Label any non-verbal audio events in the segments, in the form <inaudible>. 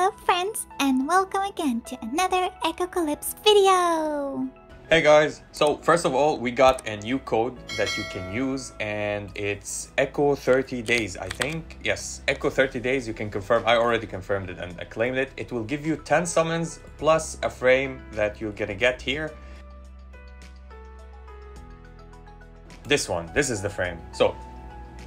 Hello friends and welcome again to another Echocalypse video! Hey guys, so first of all we got a new code that you can use and it's Echo 30 days I think. Yes, Echo 30 days you can confirm, I already confirmed it and I claimed it. It will give you 10 summons plus a frame that you're gonna get here. This one, this is the frame. So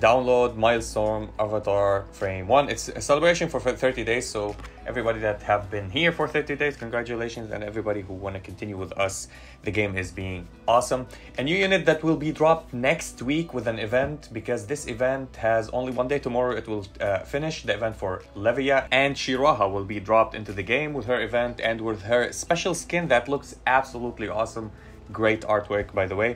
download milestone avatar frame one. It's a celebration for 30 days so everybody that have been here for 30 days congratulations and everybody who want to continue with us the game is being awesome. A new unit that will be dropped next week with an event because this event has only one day. Tomorrow it will uh, finish the event for levia and shiraha will be dropped into the game with her event and with her special skin that looks absolutely awesome. Great artwork by the way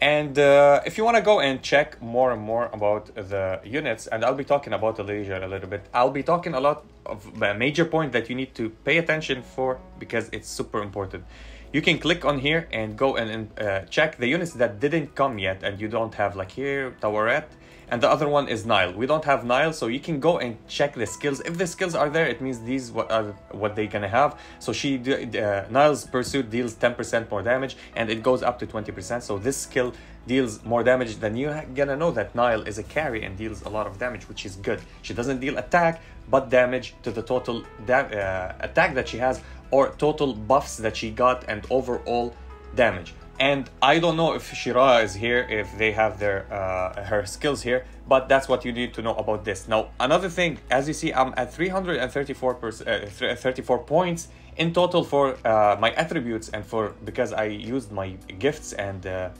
and uh, if you want to go and check more and more about the units, and I'll be talking about the leisure a little bit, I'll be talking a lot of a major point that you need to pay attention for because it's super important. You can click on here and go and uh, check the units that didn't come yet and you don't have like here, Tawaret, and the other one is Nile. We don't have Nile, so you can go and check the skills. If the skills are there, it means these what are what they gonna have. So she uh, Nile's pursuit deals 10% more damage, and it goes up to 20%. So this skill deals more damage than you gonna know that Nile is a carry and deals a lot of damage, which is good. She doesn't deal attack, but damage to the total uh, attack that she has, or total buffs that she got, and overall damage. And I don't know if Shira is here, if they have their uh, her skills here, but that's what you need to know about this. Now, another thing, as you see, I'm at 334 uh, 34 points in total for uh, my attributes and for because I used my gifts and uh,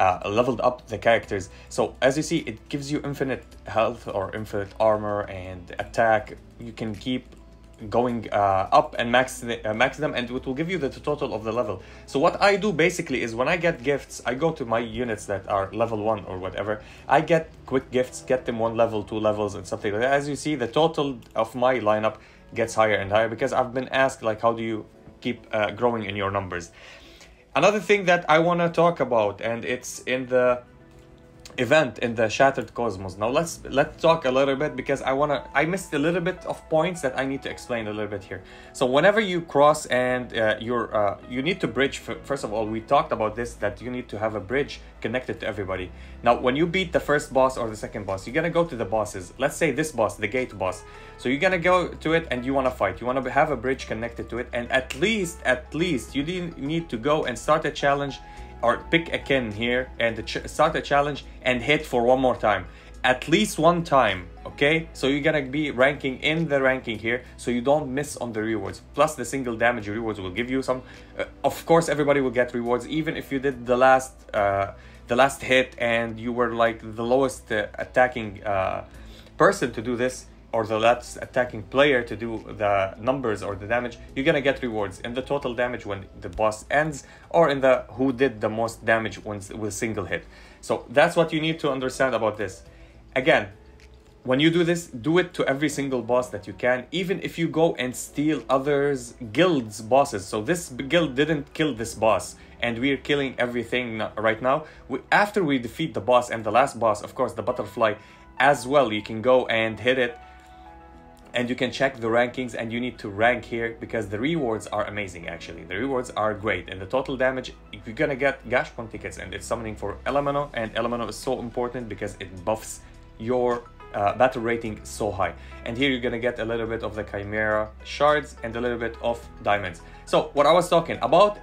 uh, leveled up the characters. So as you see, it gives you infinite health or infinite armor and attack. You can keep going uh, up and max, uh, max them and it will give you the total of the level. So what I do basically is when I get gifts, I go to my units that are level 1 or whatever. I get quick gifts, get them one level, two levels and something like that. As you see, the total of my lineup gets higher and higher because I've been asked like how do you keep uh, growing in your numbers. Another thing that I want to talk about and it's in the event in the Shattered Cosmos. Now let's let's talk a little bit because I wanna I missed a little bit of points that I need to explain a little bit here. So whenever you cross and uh, you're uh, you need to bridge. First of all, we talked about this that you need to have a bridge connected to everybody. Now when you beat the first boss or the second boss, you're gonna go to the bosses. Let's say this boss, the gate boss. So you're gonna go to it and you wanna fight. You wanna have a bridge connected to it, and at least at least you need to go and start a challenge or pick a kin here and start a challenge and hit for one more time at least one time okay so you're gonna be ranking in the ranking here so you don't miss on the rewards plus the single damage rewards will give you some uh, of course everybody will get rewards even if you did the last uh, the last hit and you were like the lowest uh, attacking uh, person to do this or the last attacking player to do the numbers or the damage, you're gonna get rewards in the total damage when the boss ends or in the who did the most damage once with single hit. So that's what you need to understand about this. Again, when you do this, do it to every single boss that you can, even if you go and steal others' guilds' bosses. So this guild didn't kill this boss, and we're killing everything right now. We, after we defeat the boss and the last boss, of course, the butterfly as well, you can go and hit it and you can check the rankings and you need to rank here because the rewards are amazing actually the rewards are great and the total damage you're gonna get Gashapon tickets and it's summoning for Elemeno and Elemeno is so important because it buffs your uh, battle rating so high and here you're gonna get a little bit of the chimera shards and a little bit of diamonds so what i was talking about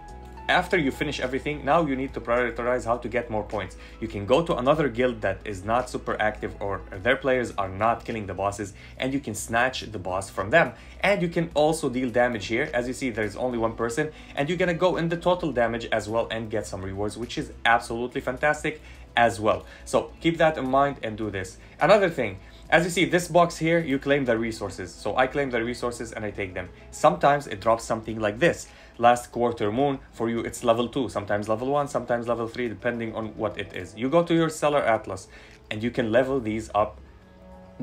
after you finish everything, now you need to prioritize how to get more points. You can go to another guild that is not super active or their players are not killing the bosses and you can snatch the boss from them. And you can also deal damage here. As you see, there's only one person and you're gonna go in the total damage as well and get some rewards, which is absolutely fantastic as well. So keep that in mind and do this. Another thing, as you see, this box here, you claim the resources. So I claim the resources and I take them. Sometimes it drops something like this last quarter moon for you it's level 2 sometimes level 1 sometimes level 3 depending on what it is you go to your stellar atlas and you can level these up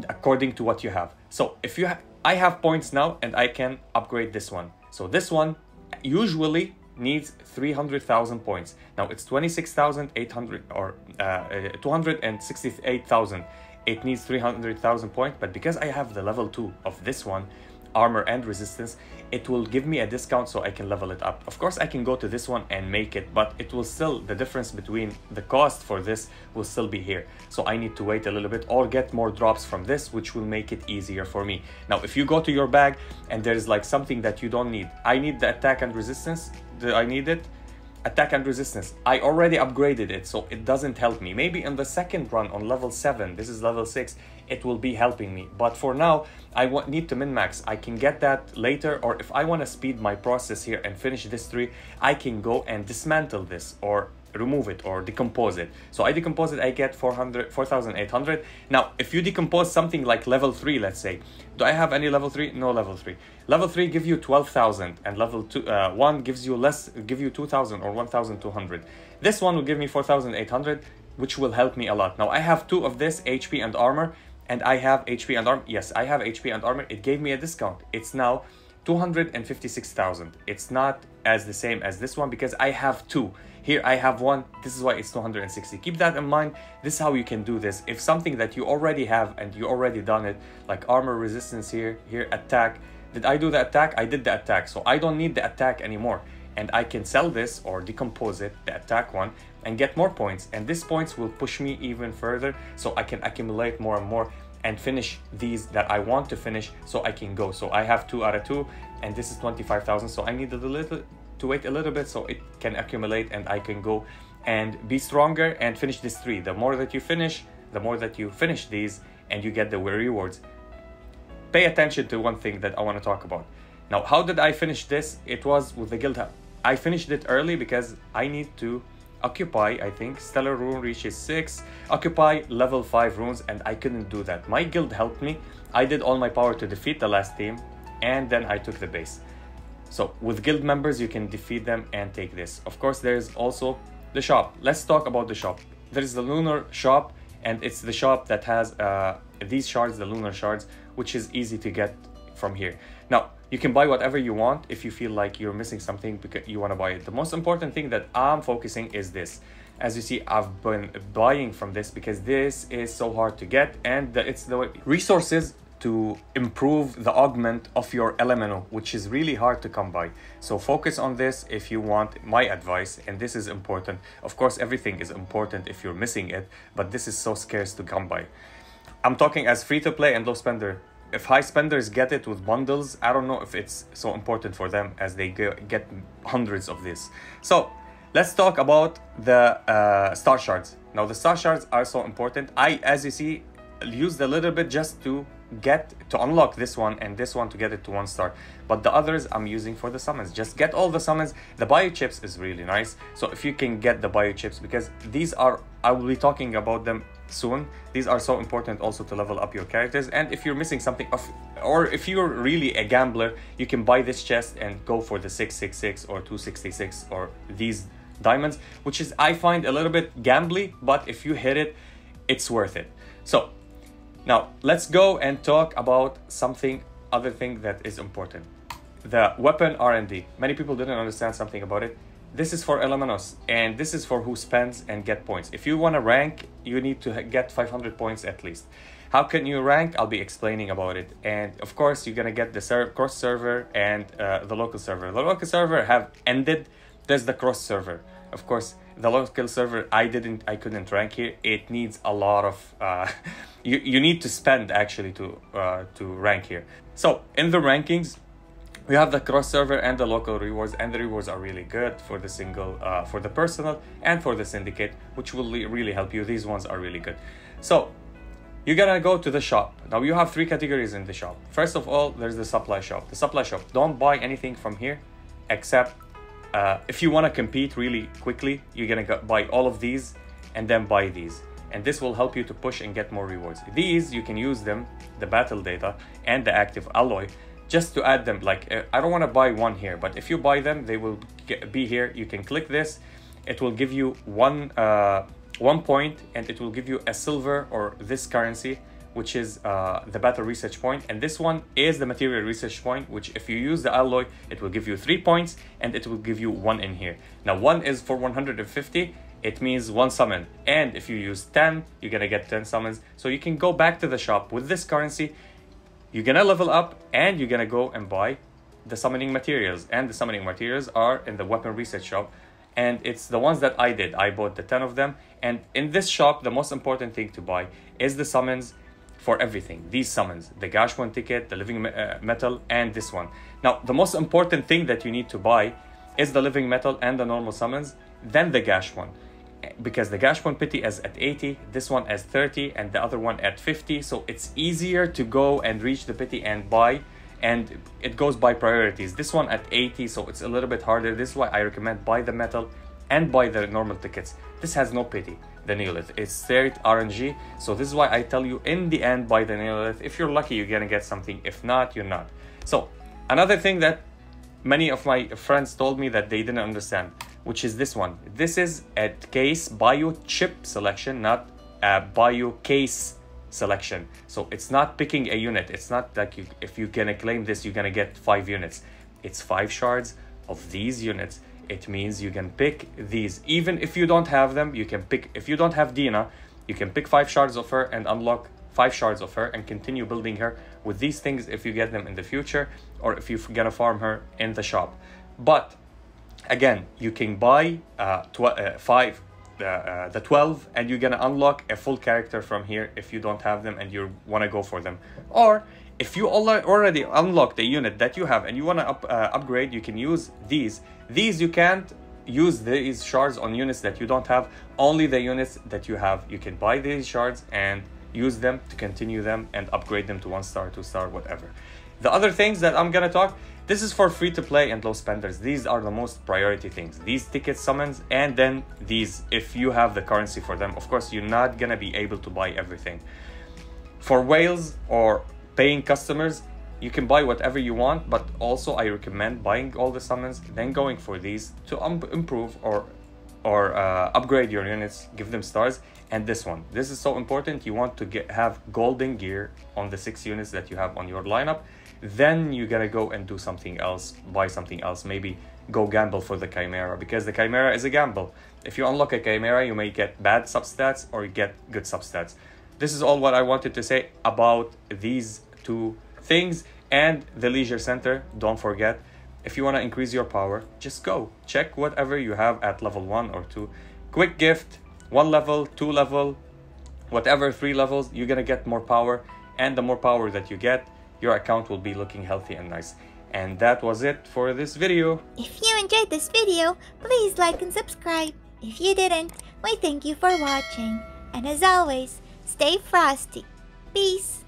according to what you have so if you ha i have points now and i can upgrade this one so this one usually needs 300,000 points. Now it's 26,800 or uh, 268,000 it needs 300,000 points but because I have the level 2 of this one armor and resistance, it will give me a discount so I can level it up. Of course, I can go to this one and make it, but it will still, the difference between the cost for this will still be here. So I need to wait a little bit or get more drops from this, which will make it easier for me. Now, if you go to your bag and there's like something that you don't need, I need the attack and resistance, do I need it? Attack and resistance. I already upgraded it, so it doesn't help me. Maybe in the second run on level 7, this is level 6, it will be helping me. But for now, I need to min-max. I can get that later, or if I want to speed my process here and finish this 3, I can go and dismantle this, or remove it or decompose it. So I decompose it, I get 400, 4,800. Now, if you decompose something like level 3, let's say, do I have any level 3? No level 3. Level 3 give you 12,000 and level two, uh, 1 gives you less, give you 2,000 or 1,200. This one will give me 4,800, which will help me a lot. Now, I have two of this, HP and armor, and I have HP and armor. Yes, I have HP and armor. It gave me a discount. It's now 256,000. It's not as the same as this one because I have two. Here I have one, this is why it's 260. Keep that in mind, this is how you can do this. If something that you already have and you already done it, like armor resistance here, here attack, did I do the attack? I did the attack, so I don't need the attack anymore. And I can sell this or decompose it, the attack one, and get more points. And these points will push me even further so I can accumulate more and more and finish these that I want to finish so I can go. So I have two out of two and this is 25,000. So I need a little to wait a little bit so it can accumulate and I can go and be stronger and finish this three. The more that you finish, the more that you finish these and you get the rewards. Pay attention to one thing that I want to talk about. Now, how did I finish this? It was with the guild hub. I finished it early because I need to occupy, I think, stellar rune reaches 6, occupy level 5 runes and I couldn't do that. My guild helped me. I did all my power to defeat the last team and then I took the base. So with guild members, you can defeat them and take this. Of course, there's also the shop. Let's talk about the shop. There is the lunar shop and it's the shop that has uh, these shards, the lunar shards, which is easy to get from here. Now, you can buy whatever you want if you feel like you're missing something because you want to buy it. The most important thing that I'm focusing is this. As you see, I've been buying from this because this is so hard to get and it's the resources to improve the augment of your elemental, which is really hard to come by. So focus on this if you want my advice, and this is important. Of course, everything is important if you're missing it, but this is so scarce to come by. I'm talking as free to play and low spender. If high spenders get it with bundles, I don't know if it's so important for them as they get hundreds of this. So let's talk about the uh, star shards. Now the star shards are so important. I, as you see, used a little bit just to get to unlock this one and this one to get it to one star. But the others i'm using for the summons. Just get all the summons. The bio chips is really nice. So if you can get the bio chips because these are i will be talking about them soon. These are so important also to level up your characters. And if you're missing something of or if you're really a gambler you can buy this chest and go for the 666 or 266 or these diamonds which is i find a little bit gambly but if you hit it it's worth it. So now, let's go and talk about something other thing that is important. The weapon R&D. Many people didn't understand something about it. This is for Elemenos, and this is for who spends and get points. If you want to rank, you need to get 500 points at least. How can you rank? I'll be explaining about it. And of course, you're gonna get the ser cross server and uh, the local server. The local server have ended. There's the cross server. Of course, the local server I didn't, I couldn't rank here. It needs a lot of uh, <laughs> you, you need to spend actually to uh, to rank here. So in the rankings, we have the cross server and the local rewards and the rewards are really good for the single uh, for the personal and for the syndicate which will really help you. These ones are really good. So you're gonna go to the shop. Now you have three categories in the shop. First of all there's the supply shop. The supply shop. Don't buy anything from here except uh, if you want to compete really quickly you're gonna buy all of these and then buy these and this will help you to push and get more rewards. These, you can use them, the battle data and the active alloy, just to add them. Like, uh, I don't want to buy one here, but if you buy them, they will get, be here. You can click this. It will give you one, uh, one point and it will give you a silver or this currency which is uh, the battle research point and this one is the material research point which if you use the alloy it will give you three points and it will give you one in here now one is for 150 it means one summon. And if you use 10, you're gonna get 10 summons. So you can go back to the shop with this currency, you're gonna level up and you're gonna go and buy the summoning materials. And the summoning materials are in the weapon research shop. And it's the ones that I did. I bought the 10 of them. And in this shop, the most important thing to buy is the summons for everything. These summons, the Gashapon ticket, the living uh, metal, and this one. Now, the most important thing that you need to buy is the living metal and the normal summons, then the Gashapon because the Gashapon pity is at 80, this one is 30, and the other one at 50. So it's easier to go and reach the pity and buy, and it goes by priorities. This one at 80, so it's a little bit harder. This is why I recommend buy the metal and buy the normal tickets. This has no pity, the Neolith. It's straight RNG, so this is why I tell you in the end buy the Neolith. If you're lucky, you're gonna get something. If not, you're not. So another thing that many of my friends told me that they didn't understand which is this one. This is a case bio chip selection, not a bio case selection. So it's not picking a unit. It's not like you, if you're gonna claim this, you're gonna get five units. It's five shards of these units. It means you can pick these. Even if you don't have them, you can pick, if you don't have Deena, you can pick five shards of her and unlock five shards of her and continue building her with these things if you get them in the future or if you're gonna farm her in the shop. But again you can buy uh, uh, five uh, the 12 and you're gonna unlock a full character from here if you don't have them and you want to go for them. Or if you already unlock the unit that you have and you want to up, uh, upgrade you can use these. These you can't use these shards on units that you don't have. Only the units that you have. You can buy these shards and use them to continue them and upgrade them to one star two star whatever. The other things that i'm gonna talk this is for free to play and low spenders. These are the most priority things. These ticket summons and then these if you have the currency for them. Of course, you're not gonna be able to buy everything. For whales or paying customers, you can buy whatever you want, but also I recommend buying all the summons, then going for these to um, improve or or uh, upgrade your units, give them stars. And this one, this is so important. You want to get have golden gear on the six units that you have on your lineup then you gotta go and do something else, buy something else, maybe go gamble for the Chimera because the Chimera is a gamble. If you unlock a Chimera, you may get bad substats or get good substats. This is all what I wanted to say about these two things and the leisure center. Don't forget, if you want to increase your power, just go check whatever you have at level one or two. Quick gift, one level, two level, whatever, three levels, you're gonna get more power. And the more power that you get, your account will be looking healthy and nice. And that was it for this video. If you enjoyed this video, please like and subscribe. If you didn't, we thank you for watching. And as always, stay frosty. Peace.